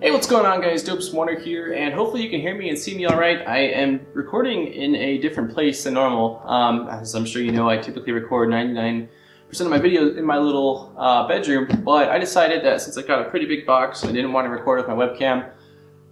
Hey, what's going on guys? Dopesoner here, and hopefully you can hear me and see me alright. I am recording in a different place than normal. Um, as I'm sure you know, I typically record 99% of my videos in my little uh, bedroom, but I decided that since I got a pretty big box, I didn't want to record with my webcam,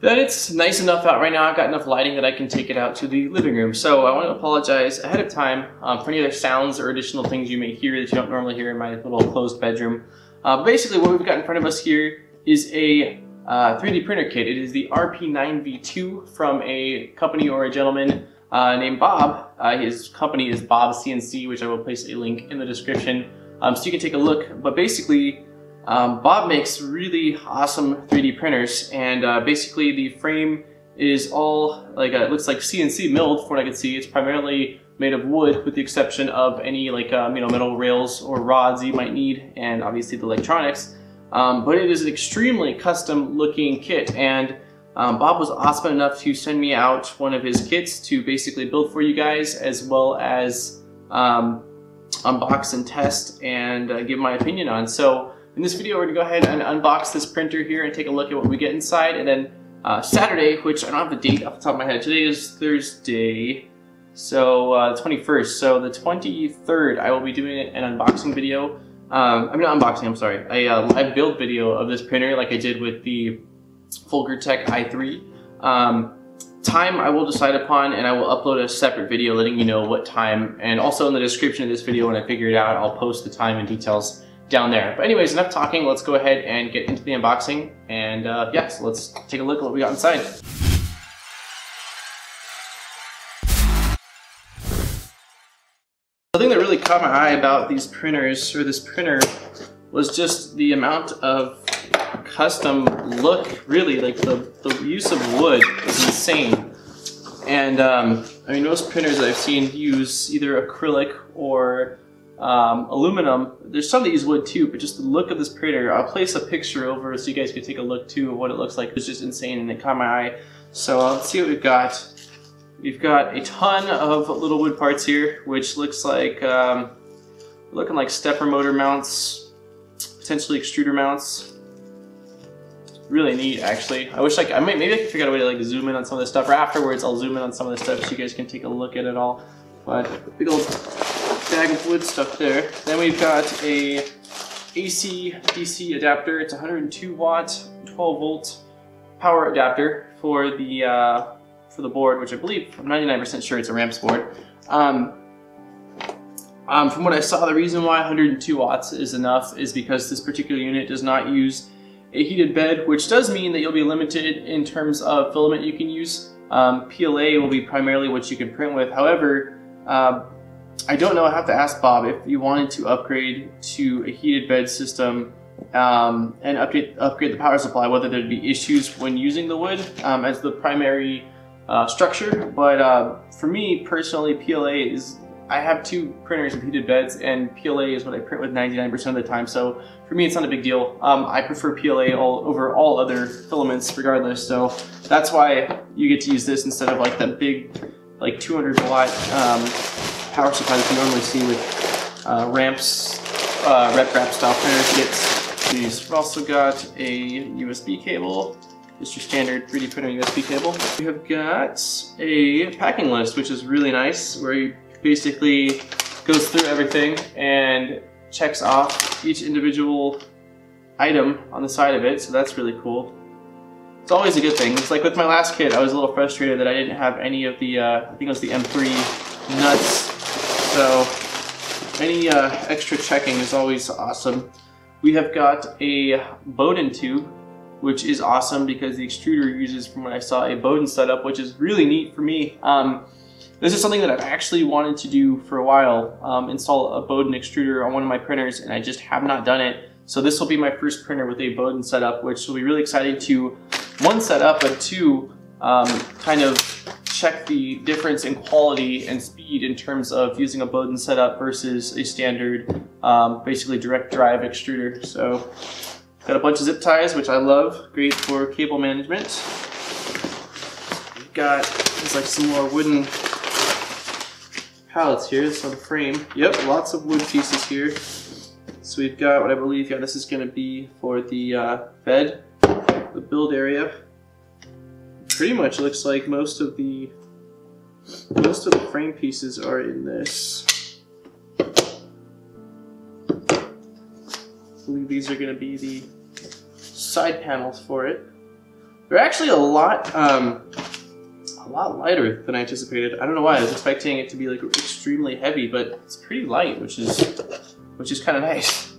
that it's nice enough out right now, I've got enough lighting that I can take it out to the living room. So I want to apologize ahead of time um, for any other sounds or additional things you may hear that you don't normally hear in my little closed bedroom. Uh, basically what we've got in front of us here is a uh, 3D printer kit. It is the RP9V2 from a company or a gentleman uh, named Bob. Uh, his company is Bob CNC, which I will place a link in the description um, so you can take a look. But basically, um, Bob makes really awesome 3D printers, and uh, basically the frame is all like a, it looks like CNC milled. From what I can see, it's primarily made of wood, with the exception of any like um, you know metal rails or rods you might need, and obviously the electronics. Um, but it is an extremely custom looking kit. And um, Bob was awesome enough to send me out one of his kits to basically build for you guys as well as um, unbox and test and uh, give my opinion on. So in this video we're going to go ahead and unbox this printer here and take a look at what we get inside. And then uh, Saturday, which I don't have the date off the top of my head, today is Thursday, so uh, the 21st, so the 23rd I will be doing an unboxing video um, I'm not unboxing, I'm sorry, a uh, build video of this printer like I did with the Folgertech i3. Um, time I will decide upon and I will upload a separate video letting you know what time and also in the description of this video when I figure it out I'll post the time and details down there. But anyways, enough talking, let's go ahead and get into the unboxing and uh, yeah, so let's take a look at what we got inside. Thing that really caught my eye about these printers, or this printer, was just the amount of custom look, really, like the, the use of wood is insane. And um, I mean, most printers I've seen use either acrylic or um, aluminum. There's some that use wood too, but just the look of this printer, I'll place a picture over so you guys can take a look too of what it looks like. It's just insane and it caught my eye. So let's see what we've got. We've got a ton of little wood parts here, which looks like, um, looking like stepper motor mounts, potentially extruder mounts. Really neat, actually. I wish could, I might, maybe I could figure out a way to like zoom in on some of this stuff, or afterwards I'll zoom in on some of this stuff so you guys can take a look at it all. But big old bag of wood stuff there. Then we've got a AC DC adapter. It's 102 watt, 12 volt power adapter for the uh, for the board, which I believe, I'm 99% sure it's a ramps board. Um, um, from what I saw, the reason why 102 watts is enough is because this particular unit does not use a heated bed, which does mean that you'll be limited in terms of filament you can use. Um, PLA will be primarily what you can print with. However, uh, I don't know, I have to ask Bob if you wanted to upgrade to a heated bed system um, and upgrade, upgrade the power supply, whether there'd be issues when using the wood um, as the primary uh, structure, but uh, for me personally, PLA is, I have two printers with heated beds and PLA is what I print with 99% of the time, so for me it's not a big deal. Um, I prefer PLA all, over all other filaments regardless, so that's why you get to use this instead of like that big, like 200 watt um, power supply that you normally see with uh, ramps, uh, RepRap style printer kits. We've also got a USB cable just your standard 3D printer USB cable. We have got a packing list, which is really nice, where he basically goes through everything and checks off each individual item on the side of it, so that's really cool. It's always a good thing. It's like with my last kit, I was a little frustrated that I didn't have any of the, uh, I think it was the M3 nuts, so any uh, extra checking is always awesome. We have got a Bowden tube which is awesome because the extruder uses, from what I saw, a Bowden setup, which is really neat for me. Um, this is something that I've actually wanted to do for a while, um, install a Bowden extruder on one of my printers, and I just have not done it. So this will be my first printer with a Bowden setup, which will be really exciting to, one, set up, but two, um, kind of check the difference in quality and speed in terms of using a Bowden setup versus a standard, um, basically direct drive extruder. So Got a bunch of zip ties, which I love. Great for cable management. Got, there's like some more wooden pallets here. some frame. Yep, lots of wood pieces here. So we've got what I believe, yeah, this is going to be for the uh, bed. the build area. Pretty much looks like most of the most of the frame pieces are in this. I believe these are going to be the side panels for it. They're actually a lot um, a lot lighter than I anticipated. I don't know why. I was expecting it to be like extremely heavy, but it's pretty light, which is which is kind of nice.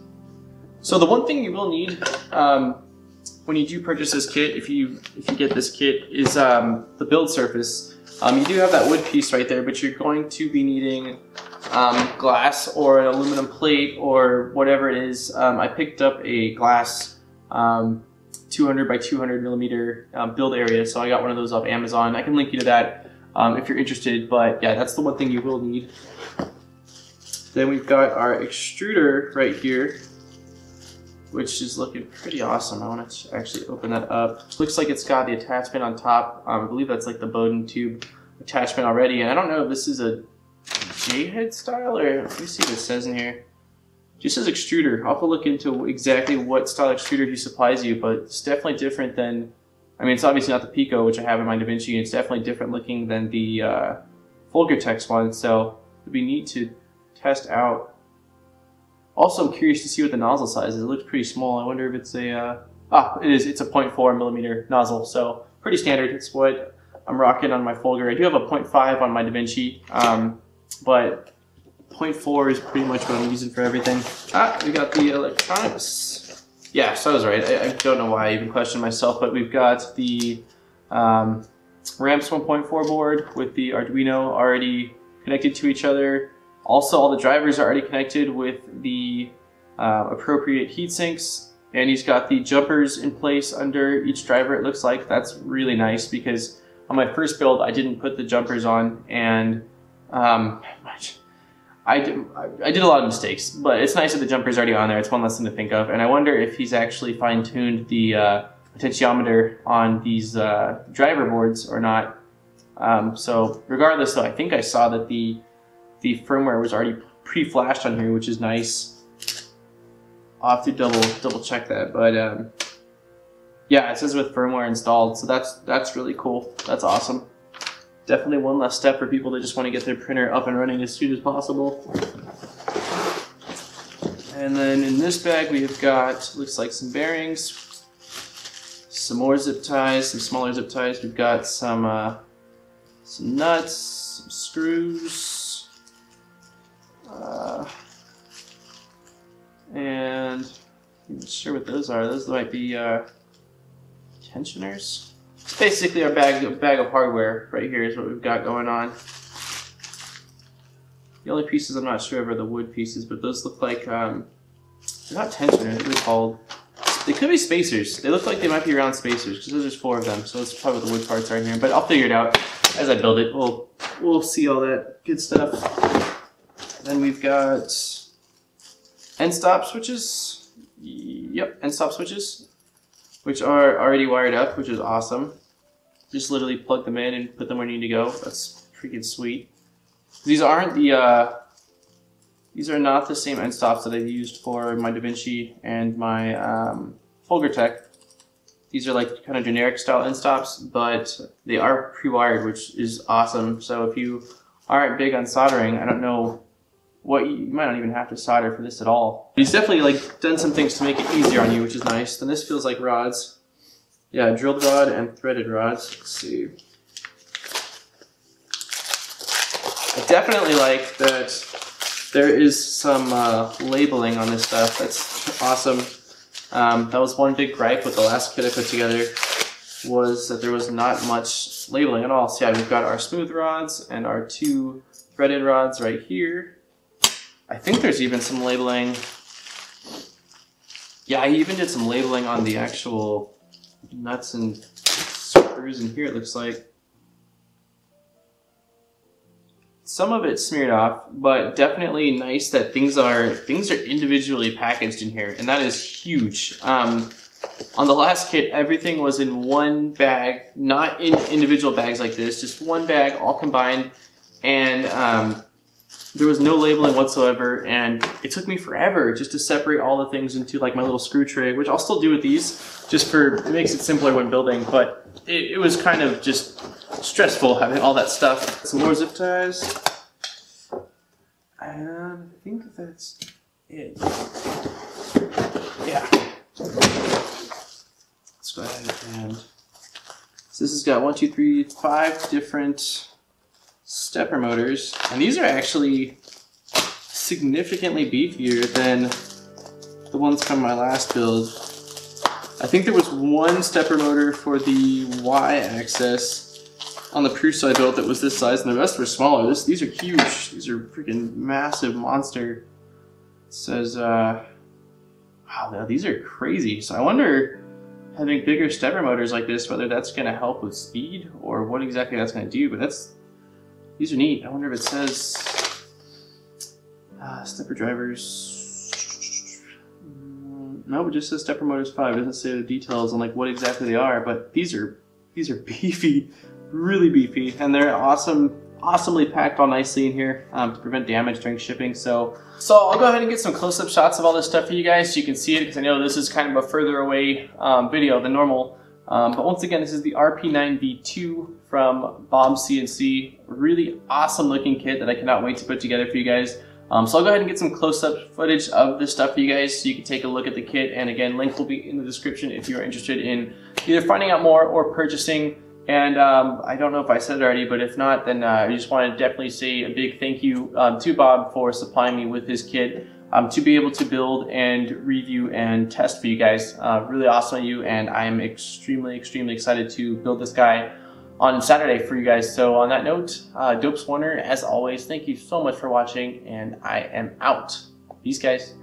So the one thing you will need um, when you do purchase this kit, if you if you get this kit, is um, the build surface. Um, you do have that wood piece right there, but you're going to be needing um, glass or an aluminum plate or whatever it is. Um, I picked up a glass um, 200 by 200 millimeter um, build area, so I got one of those off Amazon. I can link you to that um, if you're interested, but yeah, that's the one thing you will need. Then we've got our extruder right here which is looking pretty awesome. I want to actually open that up. Looks like it's got the attachment on top. Um, I believe that's like the Bowden tube attachment already. And I don't know if this is a J-head style or let me see what it says in here. Just says extruder. I'll have to look into exactly what style extruder he supplies you, but it's definitely different than, I mean, it's obviously not the Pico, which I have in my DaVinci, and it's definitely different looking than the uh, Folgertech's one, so it'd be neat to test out also, I'm curious to see what the nozzle size is. It looks pretty small. I wonder if it's a, uh, ah, it is. It's a 0.4 millimeter nozzle, so pretty standard. It's what I'm rocking on my Folger. I do have a 0.5 on my DaVinci, um, but 0.4 is pretty much what I'm using for everything. Ah, we got the electronics. Yeah, so I was right. I, I don't know why I even questioned myself, but we've got the um, RAMPS 1.4 board with the Arduino already connected to each other. Also, all the drivers are already connected with the uh, appropriate heat sinks, and he's got the jumpers in place under each driver, it looks like. That's really nice because on my first build, I didn't put the jumpers on, and um, I did, I did a lot of mistakes, but it's nice that the jumper's already on there. It's one less thing to think of, and I wonder if he's actually fine-tuned the uh, potentiometer on these uh, driver boards or not. Um, so regardless, though, I think I saw that the the firmware was already pre-flashed on here, which is nice. I'll have to double double check that, but um, yeah, it says with firmware installed, so that's that's really cool. That's awesome. Definitely one less step for people that just want to get their printer up and running as soon as possible. And then in this bag we have got, looks like some bearings, some more zip ties, some smaller zip ties. We've got some uh, some nuts, some screws, uh, and I'm not sure what those are. Those might be uh, tensioners. It's basically our bag, bag of hardware right here is what we've got going on. The only pieces I'm not sure of are the wood pieces, but those look like, um, they're not tensioners, they're called. They could be spacers. They look like they might be round spacers, because there's four of them, so that's probably what the wood parts are in here. But I'll figure it out as I build it. We'll, we'll see all that good stuff. Then we've got end stop switches. Yep, end stop switches, which are already wired up, which is awesome. Just literally plug them in and put them where you need to go. That's freaking sweet. These aren't the, uh, these are not the same end stops that I've used for my DaVinci and my um. These are like kind of generic style end stops, but they are pre-wired, which is awesome. So if you aren't big on soldering, I don't know what you, you might not even have to solder for this at all. He's definitely like done some things to make it easier on you, which is nice. Then this feels like rods. Yeah, drilled rod and threaded rods. Let's see. I definitely like that there is some uh, labeling on this stuff. That's awesome. Um, that was one big gripe with the last kit I put together was that there was not much labeling at all. So yeah, we've got our smooth rods and our two threaded rods right here. I think there's even some labeling. Yeah, he even did some labeling on the actual nuts and screws in here, it looks like. Some of it smeared off, but definitely nice that things are things are individually packaged in here, and that is huge. Um, on the last kit, everything was in one bag, not in individual bags like this, just one bag, all combined, and um, there was no labeling whatsoever, and it took me forever just to separate all the things into like my little screw tray, which I'll still do with these, just for it makes it simpler when building. But it, it was kind of just stressful having all that stuff. Some more zip ties. And I think that's it. Yeah. Let's go ahead and. So this has got one, two, three, five different stepper motors, and these are actually significantly beefier than the ones from my last build. I think there was one stepper motor for the Y-axis on the Prusa I built that was this size, and the rest were smaller. This, these are huge. These are freaking massive monster. It says, uh, wow, these are crazy. So I wonder, having bigger stepper motors like this, whether that's going to help with speed or what exactly that's going to do. But that's these are neat. I wonder if it says uh, stepper drivers. No, it just says stepper motors five. It doesn't say the details on like what exactly they are. But these are these are beefy, really beefy, and they're awesome, awesomely packed all nicely in here um, to prevent damage during shipping. So, so I'll go ahead and get some close-up shots of all this stuff for you guys so you can see it because I know this is kind of a further away um, video than normal. Um, but once again, this is the RP9V2 from Bob CNC. Really awesome looking kit that I cannot wait to put together for you guys. Um, so I'll go ahead and get some close-up footage of this stuff for you guys so you can take a look at the kit. And again, link will be in the description if you're interested in either finding out more or purchasing. And um, I don't know if I said it already, but if not, then uh, I just want to definitely say a big thank you um, to Bob for supplying me with his kit um, to be able to build and review and test for you guys. Uh, really awesome of you, and I'm extremely, extremely excited to build this guy on Saturday for you guys. So on that note, uh, Dopesoner, as always, thank you so much for watching, and I am out. Peace, guys.